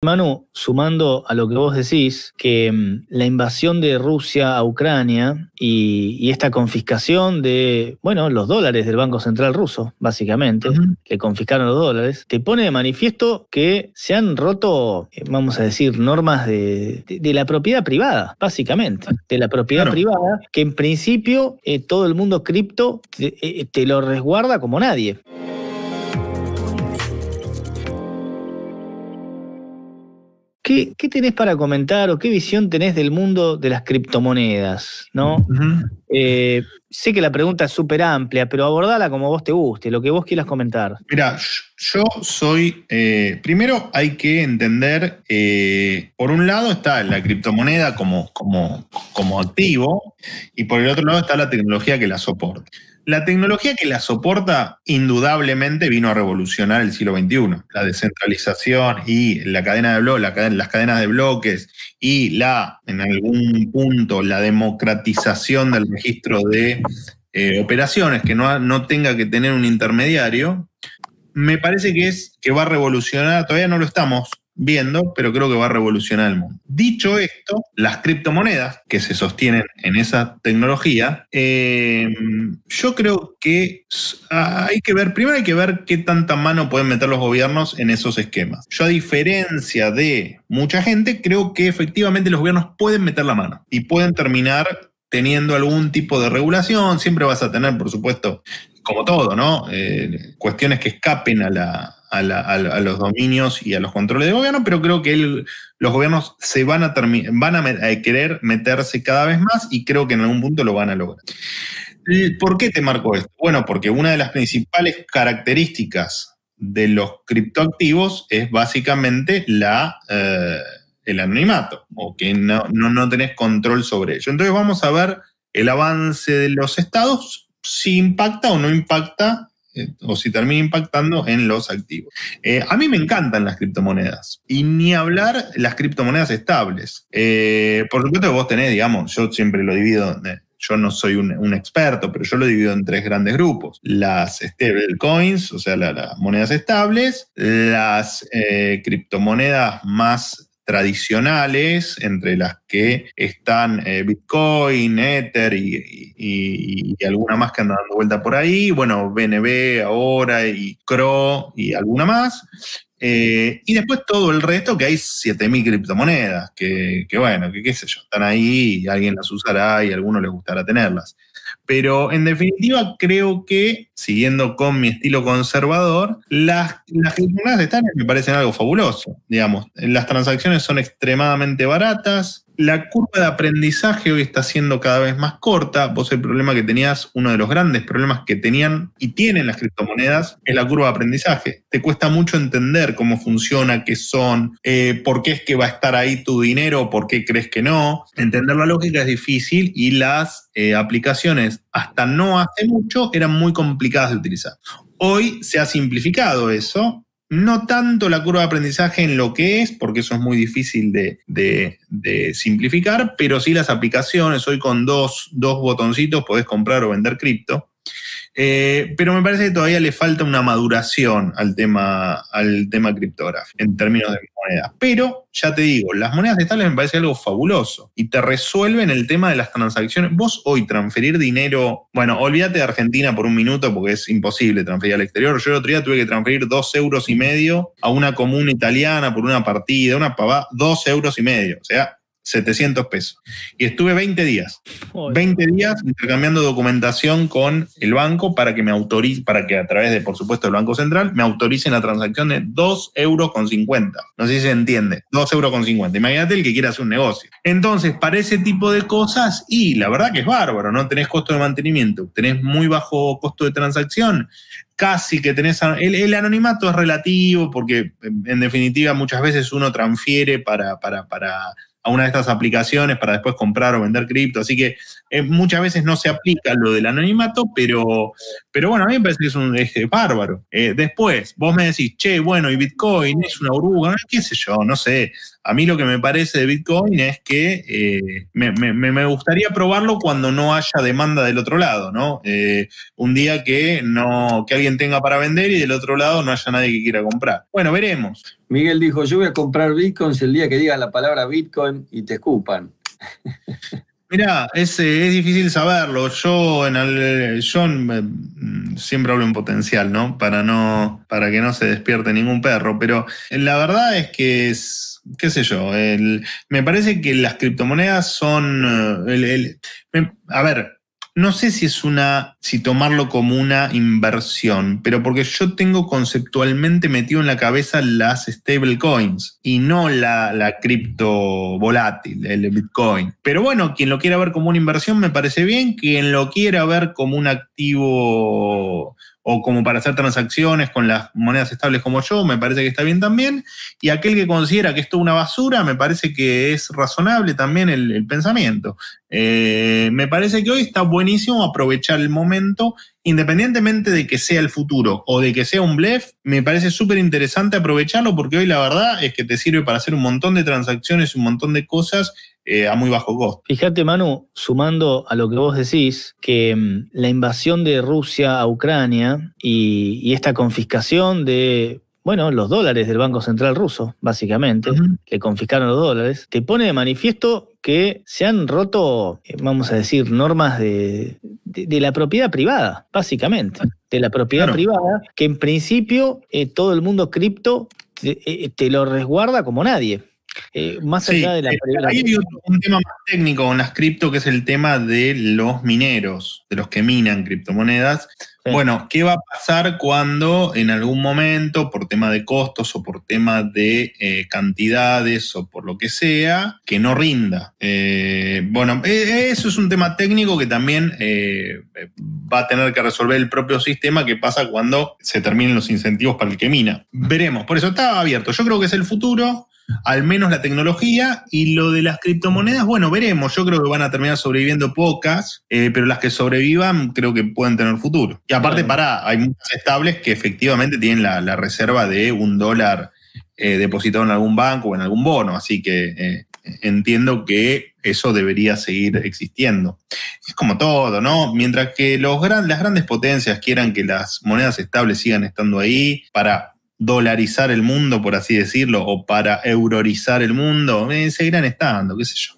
Manu, sumando a lo que vos decís, que mm, la invasión de Rusia a Ucrania y, esta confiscación de, bueno, los dólares del Banco Central ruso, básicamente, que confiscaron los dólares, te pone de manifiesto que se han roto, eh, vamos a decir, normas de, la propiedad privada, básicamente, de la propiedad privada, que en principio eh, todo el mundo cripto te, te lo resguarda como nadie. ¿Qué, tenés para comentar o qué visión tenés del mundo de las criptomonedas? ¿no? Eh, sé que la pregunta es súper amplia, pero abordala como vos te guste, lo que vos quieras comentar. Mira, yo soy. Eh, primero hay que entender, eh, por un lado está la criptomoneda como, como, como activo, y por el otro lado está la tecnología que la soporta. La tecnología que la soporta indudablemente vino a revolucionar el siglo XXI. La descentralización y la cadena de bloques, las cadenas de bloques y la, en algún punto, la democratización del registro de eh, operaciones que no, no tenga que tener un intermediario, me parece que es que va a revolucionar, todavía no lo estamos viendo, pero creo que va a revolucionar el mundo. Dicho esto, las criptomonedas que se sostienen en esa tecnología, eh, yo creo que hay que ver, primero hay que ver qué tanta mano pueden meter los gobiernos en esos esquemas. Yo a diferencia de mucha gente, creo que efectivamente los gobiernos pueden meter la mano y pueden terminar teniendo algún tipo de regulación. Siempre vas a tener, por supuesto, como todo, ¿no? Eh, cuestiones que escapen a los dominios y a los controles de gobierno, pero creo que los gobiernos se van a, querer meterse cada vez más y creo que en algún punto lo van a lograr. ¿Por qué te marco esto? Bueno, porque una de las principales características de los criptoactivos es básicamente eh, el anonimato, o que no, no tenés control sobre ello. Entonces vamos a ver el avance de los estados, si impacta o no impacta o si termina impactando en los activos. Eh, a mí me encantan las criptomonedas y ni hablar las criptomonedas estables. Eh, por supuesto vos tenés, digamos, yo siempre lo divido, yo no soy un, experto, pero yo lo divido en tres grandes grupos. Las stable coins, o sea, las monedas estables, las eh, criptomonedas más tradicionales, entre las que están eh, Bitcoin, Ether y, alguna más que andan dando vuelta por ahí, bueno, BNB ahora y CRO y alguna más. Eh, y después todo el resto, que hay 7.000 criptomonedas, que, que, bueno, que qué sé yo, están ahí y alguien las usará y a alguno les gustará tenerlas. Pero en definitiva creo que, siguiendo con mi estilo conservador, las, las me parecen algo fabuloso. Digamos, las transacciones son extremadamente baratas, la curva de aprendizaje hoy está siendo cada vez más corta. Vos el problema que tenías, uno de los grandes problemas que tenían y tienen las criptomonedas es la curva de aprendizaje. Te cuesta mucho entender cómo funciona, qué son, eh, por qué es que va a estar ahí tu dinero, por qué crees que no. Entender la lógica es difícil y las eh, aplicaciones hasta no hace mucho eran muy complicadas de utilizar. Hoy se ha simplificado eso no tanto la curva de aprendizaje en lo que es, porque eso es muy difícil de, simplificar, pero sí las aplicaciones. Hoy con dos, dos botoncitos podés comprar o vender cripto. Eh, pero me parece que todavía le falta una maduración al tema, al tema criptográfico en términos de monedas. Pero ya te digo, las monedas estables me parece algo fabuloso y te resuelven el tema de las transacciones. Vos hoy transferir dinero, bueno, olvídate de Argentina por un minuto porque es imposible transferir al exterior. Yo el otro día tuve que transferir dos euros y medio a una comuna italiana por una partida, una pavada, dos euros y medio. O sea, 700 pesos. Y estuve 20 días. 20 días intercambiando documentación con el banco para que me autorice, para que a través de, por supuesto, el Banco Central, me autoricen la transacción de 2 euros con 50. No sé si se entiende. 2 euros con 50. Imagínate el que quiera hacer un negocio. Entonces, para ese tipo de cosas, y la verdad que es bárbaro, no tenés costo de mantenimiento, tenés muy bajo costo de transacción, casi que tenés... El, el, anonimato es relativo porque en definitiva muchas veces uno transfiere para, para, para a una de estas aplicaciones para después comprar o vender cripto. Así que eh, muchas veces no se aplica lo del anonimato, pero, Pero bueno, a mí me parece que es un eje bárbaro. Eh, después, vos me decís, che, bueno, y Bitcoin es una burbuja, qué sé yo, no sé. A mí lo que me parece de Bitcoin es que eh, me, gustaría probarlo cuando no haya demanda del otro lado, ¿no? Un día que, no, que alguien tenga para vender y del otro lado no haya nadie que quiera comprar. Bueno, veremos. Miguel dijo, yo voy a comprar Bitcoins el día que diga la palabra Bitcoin y te escupan. Mira, es, es, difícil saberlo. Yo en el, yo mm, siempre hablo en potencial, ¿no? Para no, para que no se despierte ningún perro. Pero la verdad es que es, qué sé yo, me parece que las criptomonedas son, eh, a ver, no sé si es una, si tomarlo como una inversión, pero porque yo tengo conceptualmente metido en la cabeza las stablecoins y no la, la cripto volátil, el Bitcoin. Pero bueno, quien lo quiera ver como una inversión me parece bien, quien lo quiera ver como un activo o como para hacer transacciones con las monedas estables como yo, me parece que está bien también. Y aquel que considera que esto es una basura, me parece que es razonable también el, pensamiento. Eh, me parece que hoy está buenísimo aprovechar el momento, independientemente de que sea el futuro o de que sea un blef, me parece súper interesante aprovecharlo porque hoy la verdad es que te sirve para hacer un montón de transacciones, un montón de cosas eh, a muy bajo costo. Fíjate, Manu, sumando a lo que vos decís, que mm, la invasión de Rusia a Ucrania y, esta confiscación de bueno, los dólares del Banco Central ruso, básicamente, que confiscaron los dólares, te pone de manifiesto que se han roto, eh, vamos a decir, normas de, la propiedad privada, básicamente, de la propiedad privada, que en principio eh, todo el mundo cripto te lo resguarda como nadie. Eh, más allá de la, eh, Hay un tema más técnico con las cripto, que es el tema de los mineros, de los que minan criptomonedas. Bueno, ¿qué va a pasar cuando en algún momento, por tema de costos o por tema de eh, cantidades o por lo que sea, que no rinda? bueno, eso es un tema técnico que también va a tener que resolver el propio sistema. ¿Qué pasa cuando se terminen los incentivos para el que mina? Veremos. Por eso está abierto. Yo creo que es el futuro al menos la tecnología. Y lo de las criptomonedas, bueno, veremos. Yo creo que van a terminar sobreviviendo pocas, eh, pero las que sobrevivan creo que pueden tener futuro. Y aparte, para, hay muchas estables que efectivamente tienen la, reserva de un dólar eh, depositado en algún banco o en algún bono. Así que eh, entiendo que eso debería seguir existiendo. Es como todo, ¿no? Mientras que los las grandes potencias quieran que las monedas estables sigan estando ahí para dolarizar el mundo, por así decirlo, o para eurorizar el mundo, eh, seguirán estando, qué sé yo.